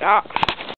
stop.